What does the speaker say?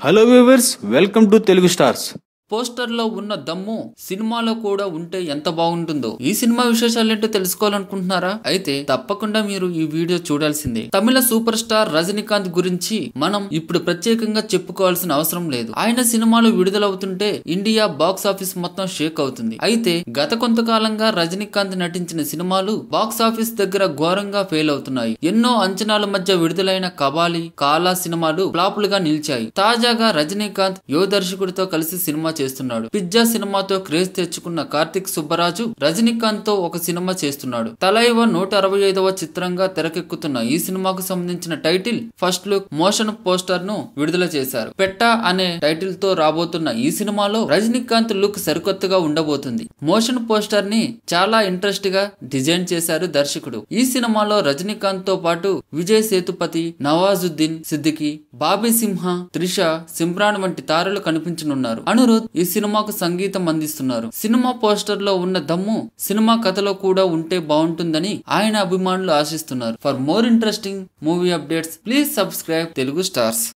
Hello viewers welcome to Telugu Stars పోస్టర్లో ఉన్న దమ్ము సినిమాలో కూడా ఉంటే ఎంత బాగుంటుందో. ఈ సినిమా విశేషాలు ఏంటో తెలుసుకోవాలనుకుంటున్నారా? అయితే తప్పకుండా మీరు ఈ వీడియో చూడాల్సిందే. తమిళ సూపర్ స్టార్ రజనీకాంత్ గురించి మనం ఇప్పుడు ప్రత్యేకంగా చెప్పుకోవాల్సిన అవసరం లేదు. ఆయన సినిమాలు విడుదలవుతుంటే ఇండియా బాక్స్ ఆఫీస్ మొత్తం షేక్ అవుతుంది. అయితే గత కొంతకాలంగా రజనీకాంత్ నటించిన సినిమాలు బాక్స్ ఆఫీస్ దగ్గర ఘోరంగా ఫెయిల్ అవుతున్నాయి. ఎన్నో అంచనాల మధ్య విడుదలైన కబాలి కాలా సినిమాలు ఫ్లాపులుగా నిలిచాయి. తాజాగా రజనీకాంత్ యువ దర్శకుడితో కలిసి సినిమా చేస్తున్నాడు. పిజ్జా సినిమాతో క్రేజ్ తెచ్చుకున్న కార్తిక్ సుబ్బరాజు రజనీకాంత్తో ఒక సినిమా చేస్తున్నాడు. తలైవ నూట అరవై ఐదవ చిత్రంగా తెరకెక్కుతున్న ఈ సినిమాకు సంబంధించిన టైటిల్ ఫస్ట్ లుక్ మోషన్ పోస్టర్ను విడుదల చేశారు. పెట్ట అనే టైటిల్తో రాబోతున్న ఈ సినిమాలో రజనీకాంత్ లుక్ సరికొత్తగా ఉండబోతుంది. మోషన్ పోస్టర్ని చాలా ఇంట్రెస్ట్గా డిజైన్ చేశారు దర్శకుడు. ఈ సినిమాలో రజనీకాంత్తో పాటు విజయ్ సేతుపతి నవాజుద్దీన్ సిద్దికి బాబీ సింహ త్రిష సిమ్రాన్ వంటి తారలు కనిపించనున్నారు. అనురుద్ ఈ సినిమాకు సంగీతం అందిస్తున్నారు. సినిమా పోస్టర్లో ఉన్న దమ్ము సినిమా కథలో కూడా ఉంటే బాగుంటుందని ఆయన అభిమానులు ఆశిస్తున్నారు. For more interesting movie updates please subscribe Telugu Stars.